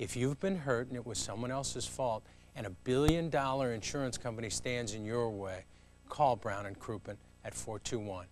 If you've been hurt and it was someone else's fault and a billion dollar insurance company stands in your way, call Brown and Crouppen at 421